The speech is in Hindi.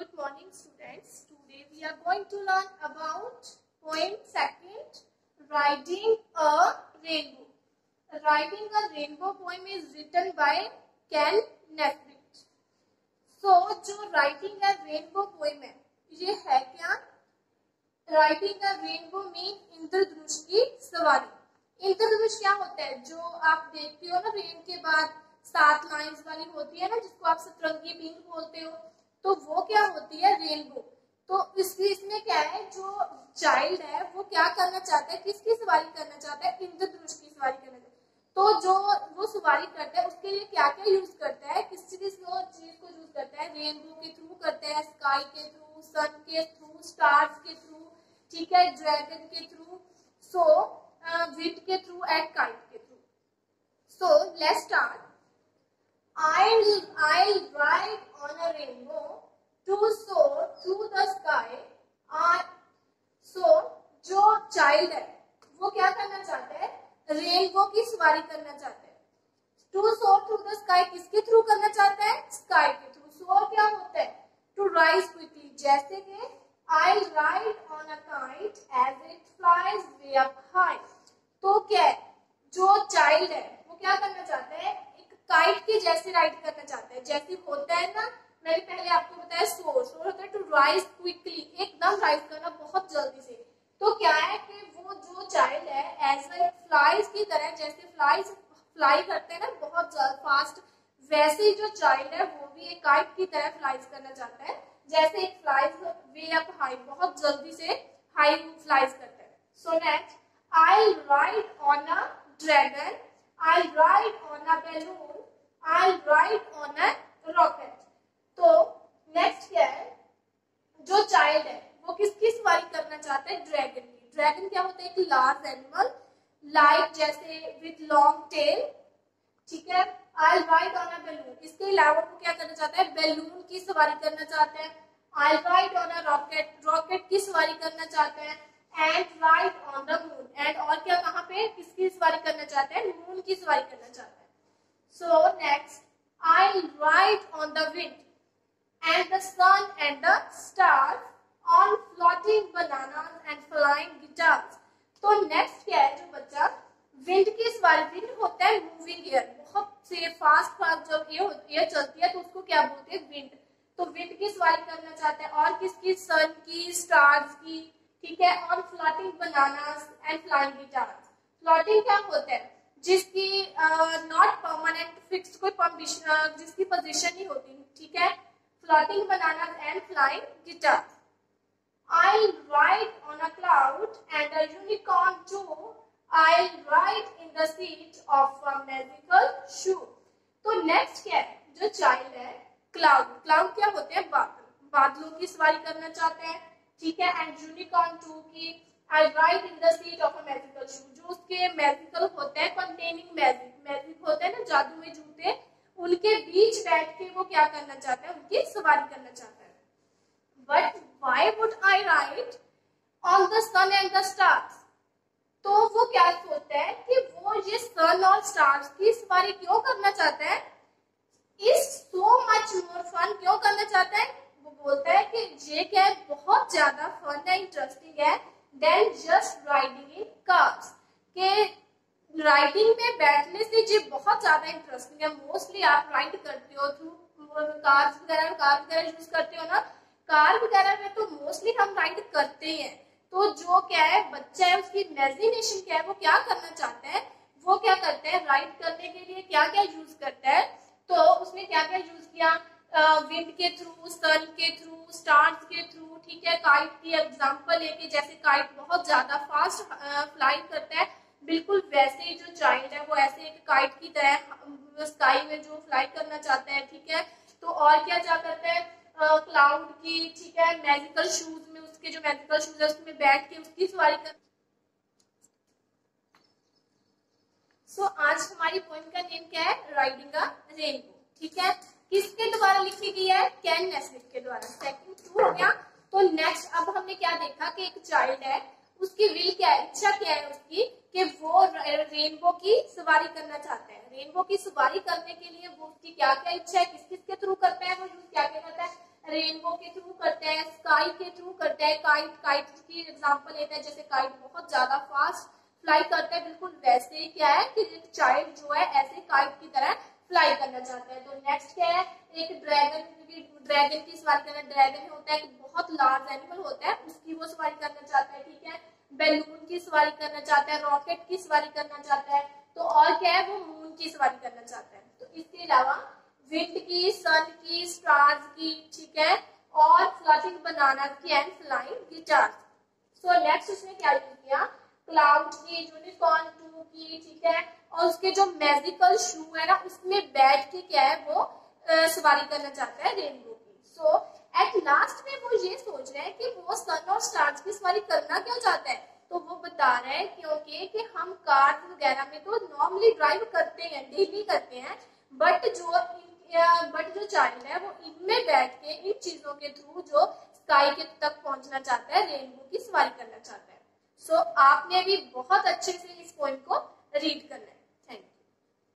Good morning students. Today we are going to learn about poem second Riding a Rainbow. Riding a Rainbow poem is written by Ken Nesbitt. So जो Riding a Rainbow poem है ये है क्या Riding a Rainbow मीन इंद्रधनुष की सवारी इंद्रधनुष क्या होता है जो आप देखते हो ना रेन के बाद सात लाइंस वाली होती है ना जिसको आप सतरंगी पिंक बोलते हो तो वो क्या होती है? रेनबो तो इसलिए इसमें क्या है? जो चाइल्ड है वो क्या करना चाहता है? किसकी सवारी करना चाहता है? इंद्रधनुष की सवारी करना चाहता है। तो जो वो सवारी करता है उसके लिए क्या क्या यूज़ करता है? किस चीज़ चीज़ को यूज़ करता है? रेनबो के थ्रू करता है स्काई के थ्रू सन के थ्रू स्टार्स के थ्रू ठीक है? ड्रैगन के थ्रू सो विट के थ्रू एंड काइट के through so let's start I'll, I'll ride on a rainbow soar through the sky. So, जो चाइल्ड है वो क्या करना चाहता है? रेनबो की सवारी करना चाहता है। To soar through the sky किसके थ्रू करना चाहता है? स्काई के थ्रू सोर क्या होता है? टू राइज क्विकली जैसे कि I ride on a kite as it flies way up high तो क्या है? जो चाइल्ड है वो क्या करना चाहता है? काइट के जैसे राइड करना चाहते हैं। जैसे होता है ना मैंने पहले आपको बताया सोर सोर होता है टू राइज क्विकली एकदम राइज करना बहुत जल्दी से। तो क्या है कि वो जो चाइल्ड है एज लाइक फ्लाइज की तरह, जैसे फ्लाइज फ्लाई करते हैं ना, बहुत फास्ट वैसे ही जो चाइल्ड है, वो भी एक काइट की तरह फ्लाइज करना चाहता है। जैसे एक फ्लाइज वे अप हाई बहुत जल्दी से हाई फ्लाइज करता है। So next I ride on a dragon I ride on a balloon I ride on a rocket तो नेक्स्ट क्या है? जो चाइल्ड है, वो किसकी सवारी करना चाहता है? ड्रैगन की। ड्रैगन क्या होता है? एक लार्ज एनिमल लाइक जैसे विथ लॉन्ग टेल ठीक है? I ride on a balloon इसके अलावा वो क्या करना चाहता है? बैलून की सवारी करना चाहता है? I ride on a rocket rocket की सवारी करना चाहता है? And ride on the moon and और क्या कहाँ पे? किसकी सवारी करना चाहते हैं? मून की सवारी करना चाहते हैं? So next I'll ride on the wind. And the sun and the stars on floating bananas and flying guitars. तो नेक्स्ट क्या है जो बच्चा? विंड की सवारी विंड होता है मूविंग एयर बहुत से फास्ट फास्ट जब ये एयर चलती है तो उसको क्या बोलते हैं? विंड तो विंड की सवारी करना चाहते हैं? और किसकी? सन की स्टार्स की, ठीक है? On floating bananas and flying guitars floating क्या होता है? जिसकी नॉट परमानेंट फिक्स कोई परमिशन जिसकी पोजीशन नहीं होती, ठीक है? Floating banana and flying guitar I ride on a cloud and a unicorn too I ride in the seat of a magical shoe तो नेक्स्ट क्या है? जो चाइल्ड है क्लाउड क्लाउड क्या होते हैं? बादल. बादलों की सवारी करना चाहते हैं, ठीक है? एंड यूनिकॉर्न टू की I ride in the seat of a magical shoe जो उसके मैजिकल होते हैं कंटेनिंग मैजिक मैजिक होते हैं ना, जादू में जूते उनके बीच बैठ के वो क्या करना चाहता है? उनकी सवारी करना चाहता है। But why would I ride on the sun and the stars तो वो क्या सोचता है कि वो ये सन और स्टार्स की सवारी क्यों करना चाहता है? Is so much more fun क्यों करना चाहता है? वो बोलता है कि ये क्या है बहुत ज़्यादा फन है इंटरेस्टिंग है then just riding in cars के राइडिंग में बैठने से जो बहुत ज़्यादा इंटरेस्टिंग है। मोस्टली आप राइड करते हो थ्रू कार वगैरह कार वगैरह यूज़ करते हो ना कार वगैरह में तो मोस्टली हम राइड करते हैं तो जो क्या है, बच्चा है, उसकी इमेजिनेशन क्या है, वो क्या करना चाहता है, वो क्या करते हैं राइड करने के लिए क्या क्या यूज़ करता है तो उसने क्या क्या यूज़ किया विंड के थ्रू सन के थ्रू स्टार्स के थ्रू ठीक है काइट की एग्जांपल लेके, जैसे काइट बहुत ज़्यादा फास्ट फ्लाई करता है बिल्कुल वैसे ही जो चाइल्ड है, वो ऐसे एक काइट की तरह स्काई में जो फ्लाई करना चाहता है, ठीक है? तो और क्या क्या करता है? क्लाउड की, ठीक है मैजिकल शूज़ में उसके जो मैजिकल शूज़ है, उसमें बैठ के उसकी सवारी कर सो आज हमारी पोइम का नेम क्या है? राइडिंग अ रेनबो ठीक है? किसके द्वारा लिखी गई है? कैन नेस्मिथ के द्वारा। सेकंड टू हो गया। तो नेक्स्ट अब हमने क्या देखा कि एक चाइल्ड है उसकी विल क्या है? इच्छा क्या है उसकी? कि वो रेनबो की सवारी करना चाहता है। रेनबो की सवारी करने के लिए वो उसकी क्या क्या इच्छा है? किस किस के थ्रू करता है वो? यूज़ क्या क्या करता है? रेनबो के थ्रू करता है स्काई के थ्रू करता है। काइट काइट की एग्जांपल लेता है, जैसे काइट बहुत ज़्यादा फास्ट फ्लाई करता है। बिल्कुल वैसे ही क्या है कि एक चाइल्ड जो है, ऐसे काइट की तरह फ्लाई करना चाहता है। तो नेक्स्ट क्या है? एक ड्रैगन ड्रैगन की सवारी करना ड्रैगन होता है, एक बहुत लार्ज एनिमल होता है, उसकी वो सवारी करना चाहता है, ठीक है? बैलून की सवारी करना चाहता है रॉकेट की सवारी करना चाहता है तो और क्या है? वो मून की सवारी करना चाहता है। तो इसके अलावा विंड की सन की स्टार्स की, ठीक है? और फ्लटिंग बनाना की and flying guitar so next उसने क्या किया? क्लाउड की यूनिकॉर्न टू की ठीक है? और उसके जो मैजिकल शू है ना, उसमें बैठ के क्या है वो सवारी करना चाहता है रेनबो की। सो एट लास्ट में वो ये सोच रहे हैं कि वो सन और स्टार्स की सवारी करना क्यों चाहता है? तो वो बता रहे हैं क्योंकि कि हम कार वगैरह में तो नॉर्मली ड्राइव करते हैं डेली करते हैं बट जो बट जो चाइल्ड है, वो इनमें बैठ के इन चीज़ों के थ्रू जो स्काई के तक पहुँचना चाहता है रेनबो की सवारी करना चाहता है। सो so, आपने भी बहुत अच्छे से इस पॉइंट को रीड करना है।